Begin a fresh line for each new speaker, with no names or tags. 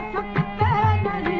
took the banner.